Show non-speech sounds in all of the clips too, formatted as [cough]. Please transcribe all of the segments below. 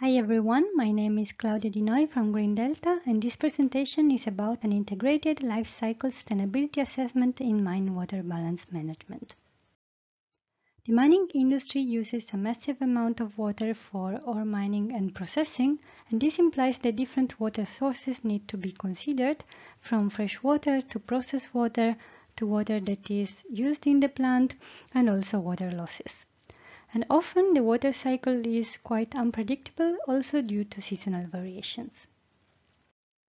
Hi everyone, my name is Claudia Di Noi from Green Delta and this presentation is about an integrated life cycle sustainability assessment in mine water balance management. The mining industry uses a massive amount of water for ore mining and processing, and this implies that different water sources need to be considered, from fresh water to processed water to water that is used in the plant, and also water losses. And often the water cycle is quite unpredictable, also due to seasonal variations.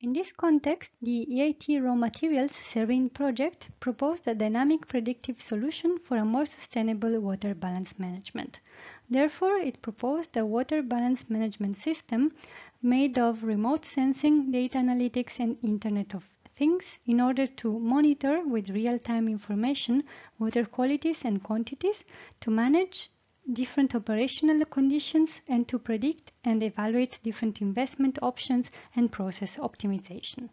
In this context, the EIT Raw Materials SERENE project proposed a dynamic predictive solution for a more sustainable water balance management. Therefore, it proposed a water balance management system made of remote sensing, data analytics, and Internet of Things in order to monitor with real-time information water qualities and quantities to manage different operational conditions and to predict and evaluate different investment options and process optimization.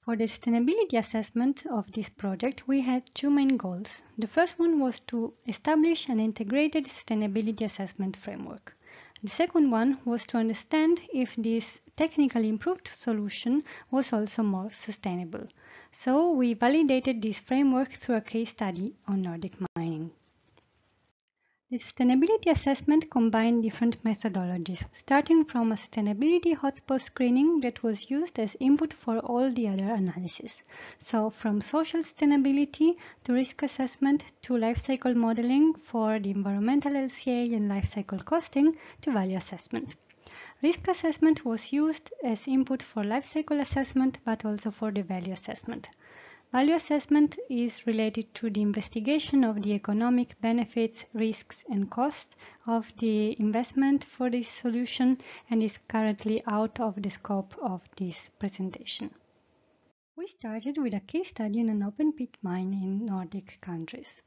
For the sustainability assessment of this project, we had two main goals. The first one was to establish an integrated sustainability assessment framework. The second one was to understand if this technically improved solution was also more sustainable. So we validated this framework through a case study on Nordic. The sustainability assessment combined different methodologies, starting from a sustainability hotspot screening that was used as input for all the other analysis. So from social sustainability to risk assessment to life cycle modeling for the environmental LCA and life cycle costing to value assessment. Risk assessment was used as input for life cycle assessment, but also for the value assessment. Value assessment is related to the investigation of the economic benefits, risks and costs of the investment for this solution and is currently out of the scope of this presentation. We started with a case study in an open pit mine in Nordic countries.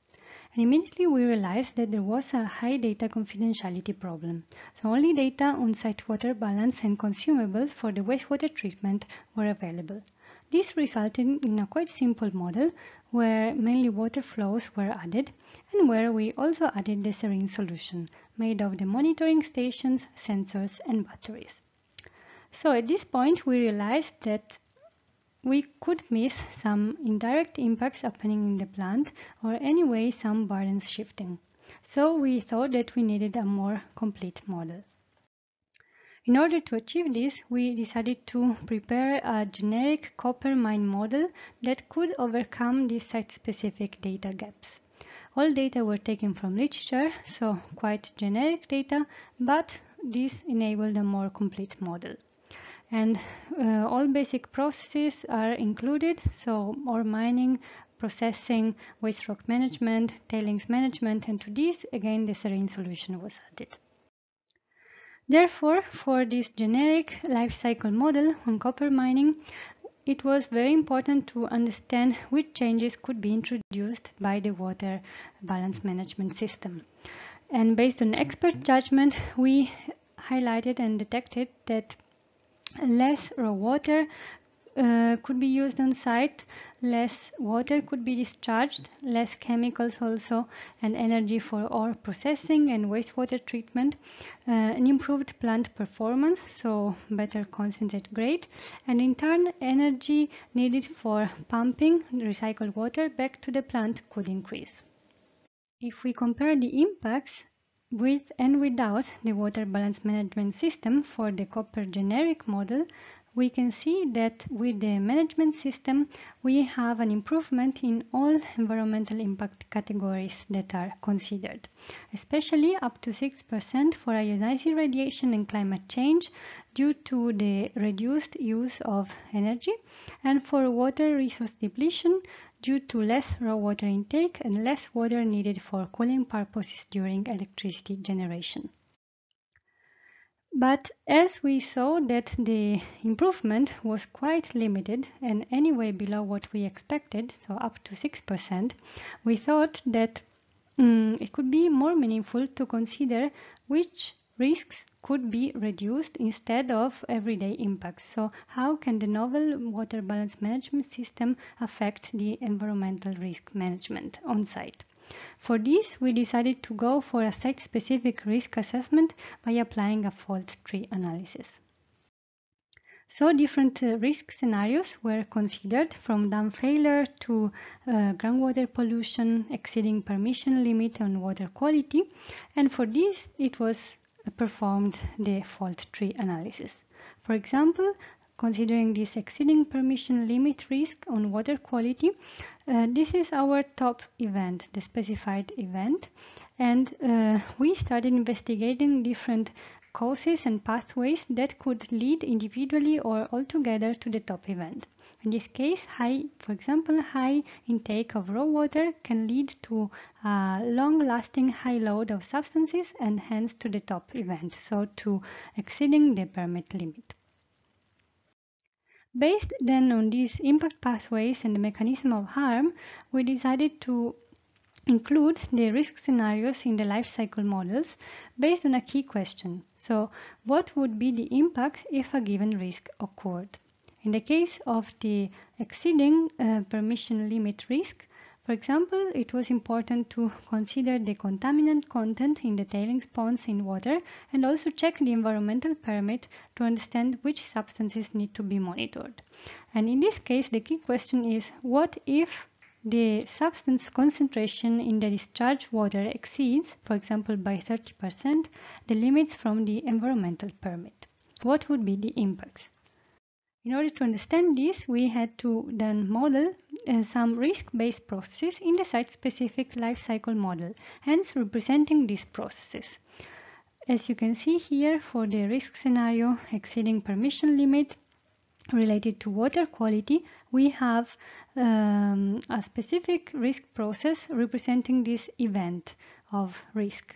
And immediately we realized that there was a high data confidentiality problem. So only data on site water balance and consumables for the wastewater treatment were available. This resulted in a quite simple model where mainly water flows were added and where we also added the SERENE solution made of the monitoring stations, sensors and batteries. So at this point we realized that we could miss some indirect impacts happening in the plant or anyway some burdens shifting. So we thought that we needed a more complete model. In order to achieve this, we decided to prepare a generic copper mine model that could overcome these site-specific data gaps. All data were taken from literature, so quite generic data, but this enabled a more complete model. And uh, all basic processes are included, so ore mining, processing, waste rock management, tailings management, and to this, again, the SERENE solution was added. Therefore, for this generic life cycle model on copper mining, it was very important to understand which changes could be introduced by the water balance management system. And based on expert judgment, we highlighted and detected that less raw water uh, could be used on site, less water could be discharged, less chemicals also, and energy for ore processing and wastewater treatment, uh, an improved plant performance, so better concentrate grade, and in turn energy needed for pumping recycled water back to the plant could increase. If we compare the impacts with and without the water balance management system for the copper generic model, we can see that with the management system, we have an improvement in all environmental impact categories that are considered, especially up to 6% for ionizing radiation and climate change due to the reduced use of energy and for water resource depletion due to less raw water intake and less water needed for cooling purposes during electricity generation. But as we saw that the improvement was quite limited and anyway below what we expected, so up to 6%, we thought that um, it could be more meaningful to consider which risks could be reduced instead of everyday impacts. So how can the novel water balance management system affect the environmental risk management on site? For this, we decided to go for a site-specific risk assessment by applying a fault tree analysis. So different uh, risk scenarios were considered from dam failure to uh, groundwater pollution exceeding permission limit on water quality and for this it was performed the fault tree analysis. For example, considering this exceeding permission limit risk on water quality, uh, this is our top event, the specified event, and uh, we started investigating different causes and pathways that could lead individually or altogether to the top event. In this case, high, for example, high intake of raw water can lead to a long-lasting high load of substances and hence to the top event, so to exceeding the permit limit. Based then on these impact pathways and the mechanism of harm, we decided to include the risk scenarios in the life cycle models based on a key question. So, what would be the impact if a given risk occurred? In the case of the exceeding uh, permission limit risk, for example, it was important to [laughs] consider the contaminant content in the tailings ponds in water and also check the environmental permit to understand which substances need to be monitored. And in this case, the key question is what if the substance concentration in the discharge water exceeds, for example, by 30%, the limits from the environmental permit? What would be the impacts? In order to understand this, we had to then model uh, some risk-based processes in the site-specific life cycle model, hence representing these processes. As you can see here, for the risk scenario exceeding permission limit related to water quality, we have um, a specific risk process representing this event of risk.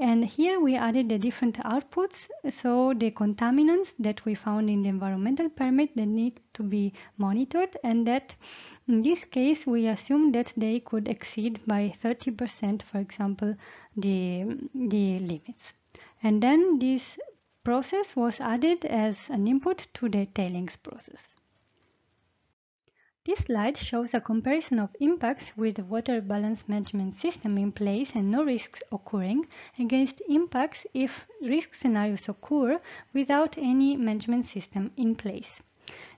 And here we added the different outputs, so the contaminants that we found in the environmental permit that need to be monitored and that in this case we assume that they could exceed by 30% for example the, the limits. And then this process was added as an input to the tailings process. This slide shows a comparison of impacts with the water balance management system in place and no risks occurring against impacts if risk scenarios occur without any management system in place.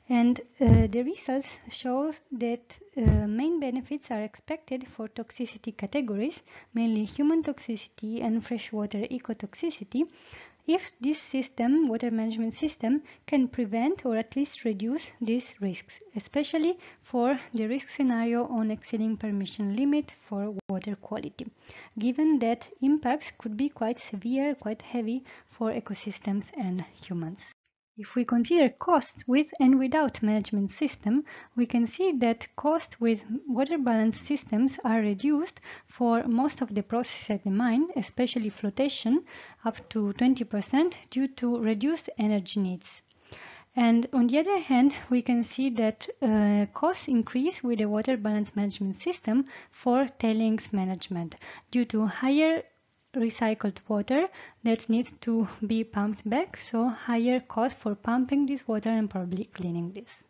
And uh, the results show that uh, main benefits are expected for toxicity categories, mainly human toxicity and freshwater ecotoxicity, if this system, water management system, can prevent or at least reduce these risks, especially for the risk scenario on exceeding permission limit for water quality, given that impacts could be quite severe, quite heavy for ecosystems and humans. If we consider costs with and without management system, we can see that costs with water balance systems are reduced for most of the processes at the mine, especially flotation, up to 20% due to reduced energy needs. And on the other hand, we can see that uh, costs increase with the water balance management system for tailings management due to higher recycled water that needs to be pumped back, so higher cost for pumping this water and probably cleaning this.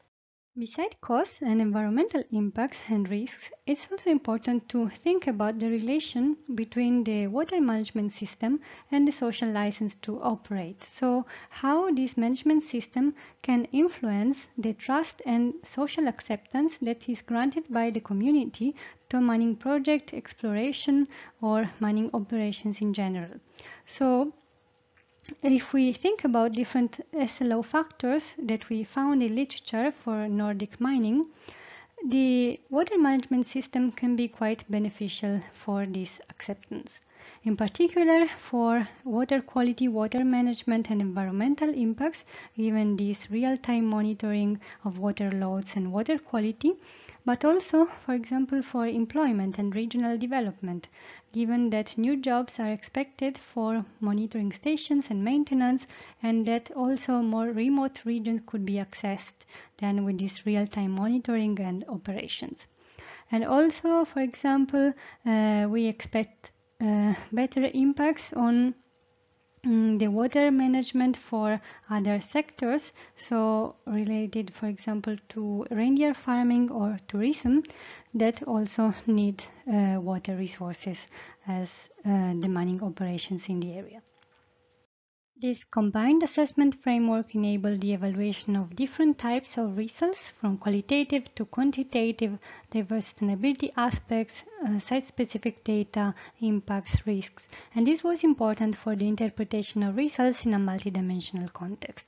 Besides costs and environmental impacts and risks, it's also important to think about the relation between the water management system and the social license to operate. So how this management system can influence the trust and social acceptance that is granted by the community to mining project, exploration or mining operations in general. So if we think about different SLO factors that we found in literature for Nordic mining, the water management system can be quite beneficial for this acceptance. In particular, for water quality, water management and environmental impacts, given this real-time monitoring of water loads and water quality, but also, for example, for employment and regional development, given that new jobs are expected for monitoring stations and maintenance, and that also more remote regions could be accessed than with this real-time monitoring and operations. And also, for example, uh, we expect uh, better impacts on mm, the water management for other sectors, so related, for example, to reindeer farming or tourism, that also need uh, water resources as uh, the mining operations in the area. This combined assessment framework enabled the evaluation of different types of results, from qualitative to quantitative, diverse sustainability aspects, uh, site-specific data, impacts, risks, and this was important for the interpretation of results in a multidimensional context.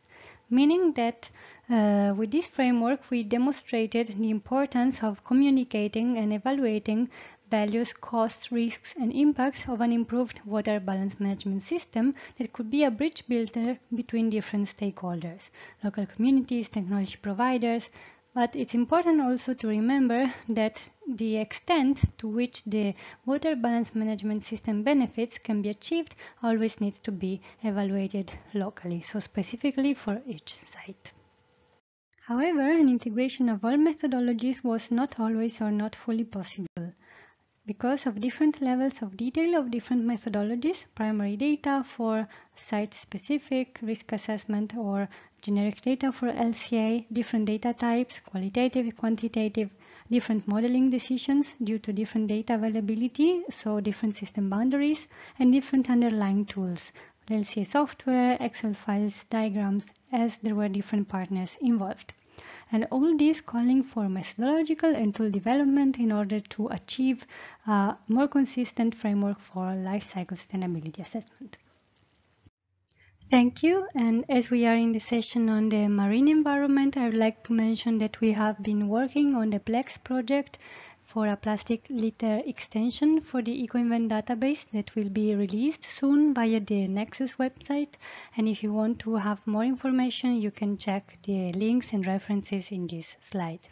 Meaning that uh, with this framework we demonstrated the importance of communicating and evaluating values, costs, risks, and impacts of an improved water balance management system that could be a bridge builder between different stakeholders, local communities, technology providers, but it's important also to remember that the extent to which the water balance management system benefits can be achieved always needs to be evaluated locally, so specifically for each site. However, an integration of all methodologies was not always or not fully possible because of different levels of detail of different methodologies, primary data for site-specific risk assessment or generic data for LCA, different data types, qualitative, quantitative, different modeling decisions due to different data availability, so different system boundaries, and different underlying tools, LCA software, Excel files, diagrams, as there were different partners involved and all this calling for methodological and tool development in order to achieve a more consistent framework for life cycle sustainability assessment. Thank you. And as we are in the session on the marine environment, I would like to mention that we have been working on the PLEX project for a plastic litter extension for the EcoInvent database that will be released soon via the Nexus website. And if you want to have more information, you can check the links and references in this slide.